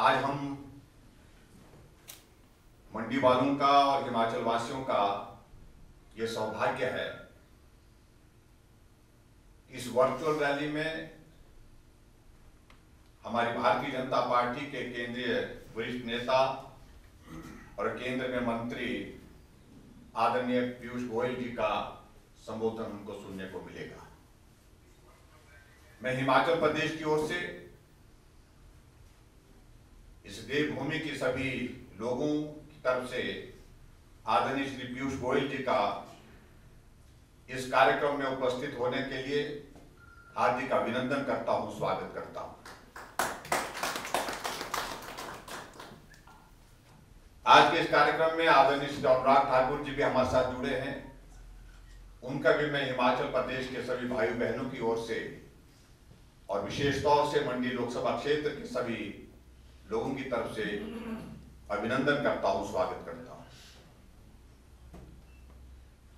आज हम मंडी वालों का और हिमाचल वासियों का ये सौभाग्य है इस वर्चुअल रैली में हमारी भारतीय जनता पार्टी के केंद्रीय वरिष्ठ नेता और केंद्र में मंत्री आदरणीय पीयूष गोयल जी का संबोधन हमको सुनने को मिलेगा। मैं हिमाचल प्रदेश की ओर से इस देवभूमि की सभी लोगों की तरफ़ से आदरणीय श्री पीयूष गोयल जी का इस कार्यक्रम में उपस्थित होने के लिए हार्दिक अभिनंदन करता हूँ, स्वागत करता हूँ। आज के इस कार्यक्रम में आदरणीय श्री अनुराग ठाकुर जी भी हमारे साथ जुड़े हैं। उनका भी मैं हिमाचल प्रदेश के सभी भाई बहनों की ओर से और विशेष तौर से मंडी लोकसभा क्षेत्र के सभी लोगों की तरफ़ से अभिनंदन करता हूँ, स्वागत करता हूँ।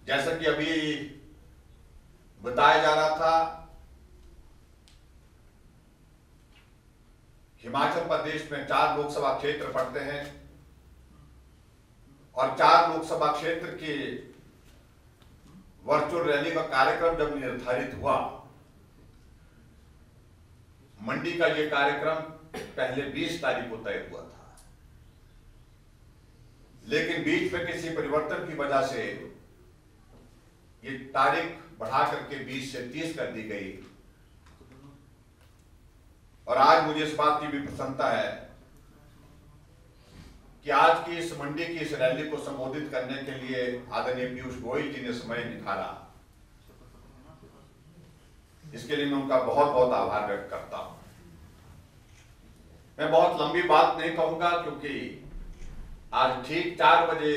जैसा कि अभी बताया जा रहा था, हिमाचल प्रदेश में चार लोकसभा क्षेत्र पड़ते हैं और चार लोकसभा क्षेत्र के वर्चुअल रैली का कार्यक्रम जब निर्धारित हुआ, मंडी का यह कार्यक्रम पहले 20 तारीख को तय हुआ था। लेकिन बीच में किसी परिवर्तन की वजह से ये तारीख बढ़ा करके 20 से 30 कर दी गई। और आज मुझे इस बात की भी प्रसन्नता है कि आज की इस मंडी की इस रैली को संबोधित करने के लिए आदरणीय पीयूष गोयल जी ने समय निकाला। इसके लिए मैं उनका बहुत बहुत आभार व्यक्त करता हूँ। मैं बहुत लंबी बात नहीं कहूँगा क्योंकि आज ठीक चार बजे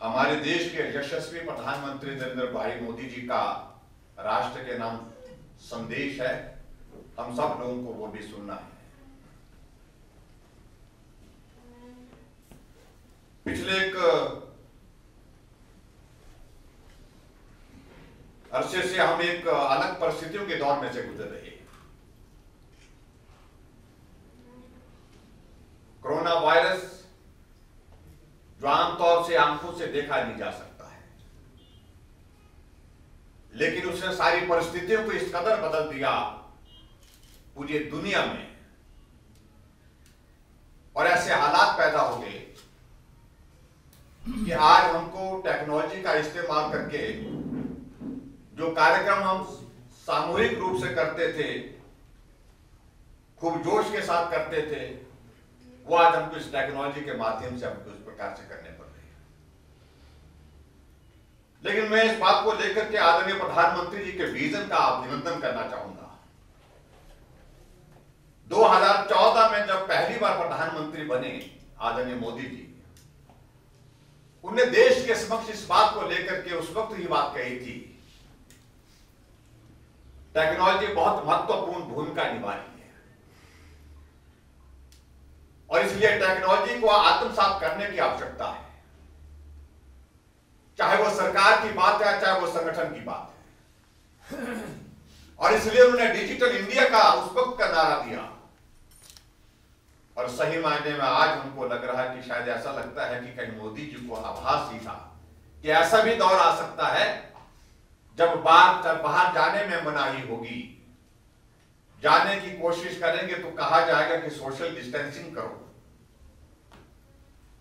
हमारे देश के यशस्वी प्रधानमंत्री नरेंद्र भाई मोदी जी का राष्ट्र के नाम संदेश है। हम सब लोगों को वो भी सुनना है। पिछले एक अरसे से हम एक अलग परिस्थितियों के दौर में से गुजर रहे हैं। कोरोना वायरस जो आमतौर से आँखों से देखा नहीं जा सकता है। लेकिन उसने सारी परिस्थितियों को इस कदर बदल दिया पूरी दुनिया में। और ऐसे हालात पैदा हो गए कि आज हमको टेक्नोलॉजी का इस्तेमाल करके जो कार्यक्रम हम सामूहिक रूप से करते थे, खूब जोश के साथ करते थे वो आज हमको इस टेक्नोलॉजी के माध्यम से हमको इस प्रकार से करने पड़ रही हैं। लेकिन मैं इस बात को लेकर के आदरणीय प्रधानमंत्री जी के विजन का अभिनंदन करना चाहूँगा। 2014 में जब पहली बार प्रधानमंत्री बने आदरणीय मोदी जी उन्हें देश के समक्ष इस बात को लेकर के उस वक्त ही बात कही थी टेक्नोलॉजी बहुत महत्वपूर्ण भूमिका निभा रही है और इसलिए टेक्नोलॉजी को आत्मसात करने की आवश्यकता है। चाहे वो सरकार की बात है, चाहे वो संगठन की बात है। और इसलिए उन्होंने डिजिटल इंडिया का उस वक्त का नारा दिया। और सही मायने में आज हमको लग रहा है कि शायद ऐसा लगता है कि कहीं मोदी जी को आभास ही था कि ऐसा भी दौर आ सकता है जब बाहर जब बाहर जाने में मनाही होगी। जाने की कोशिश करेंगे तो कहा जाएगा कि सोशल डिस्टेंसिंग करो।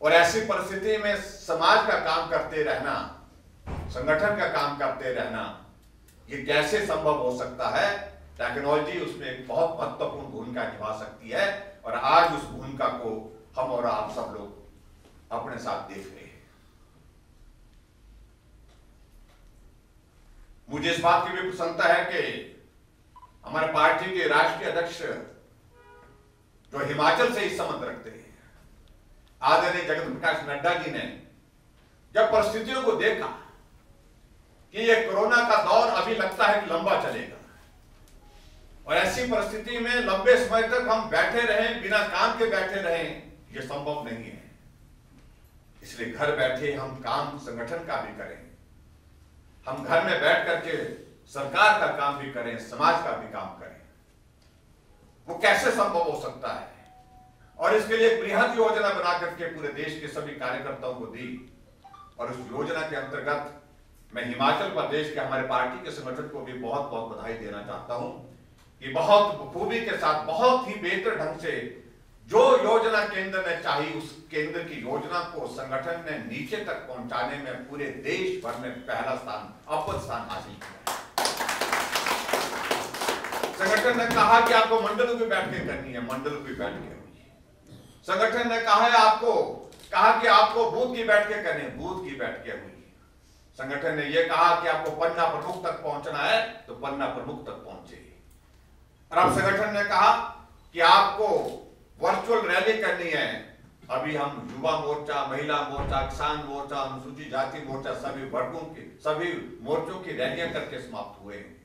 और ऐसी परिस्थिति में समाज का काम करते रहना, संगठन का काम करते रहना, ये कैसे संभव हो सकता है? टेक्नोलॉजी उसमें एक बहुत महत्वपूर्ण भूमिका निभा सकती है और आज उस भूमिका को हम और आप सब लोग अपने साथ देख रहे हैं। मुझे इस बात की भी प्रसन्नता है कि हमारे पार्टी के राष्ट्रीय अध्यक्ष जो हिमाचल से ही संबंध रखते हैं आदरणीय जगत प्रकाश नड्डा जी ने जब परिस्थितियों को देखा कि ये कोरोना का दौर अभी लगता है कि लंबा चलेगा, और ऐसी परिस्थिति में लंबे समय तक हम बैठे रहे, बिना काम के बैठे रहे, ये संभव नहीं है। इसलिए घर बैठे हम काम संगठन का भी करें। हम घर में बैठ करके सरकार का काम भी करें, समाज का भी काम करें। वो कैसे संभव हो सकता है? और इसके लिए बृहद योजना बना करके पूरे देश के सभी कार्यकर्ताओं को दी। और उस योजना के अंतर्गत मैं हिमाचल प्रदेश के हमारे पार्टी के संगठन को भी बहुत बहुत बधाई देना चाहता हूँ कि बहुत बखूबी के साथ बहुत ही बेहतर ढंग से जो योजना केंद्र ने चाही, उस केंद्र की योजना को संगठन ने नीचे तक पहुँचाने में पूरे देश भर में पहला स्थान, अव्वल स्थान हासिल किया। संगठन ने कहा कि आपको मंडलों की बैठकें करनी है, मंडलों की बैठकें। संगठन ने कहा है आपको, कहा कि आपको बूथ की बैठकें करनी बूथ की बैठकें हुई संगठन ने यह कहा कि आपको पन्ना प्रमुख तक पहुँचना है तो पन्ना प्रमुख तक पहुँचे। और अब संगठन ने कहा कि आपको वर्चुअल रैली करनी है। अभी हम युवा मोर्चा, महिला मोर्चा, किसान मोर्चा, अनुसूचित जाति मोर्चा, सभी वर्गों के, सभी मोर्चों की रैलियाँ करके समाप्त हुए हैं।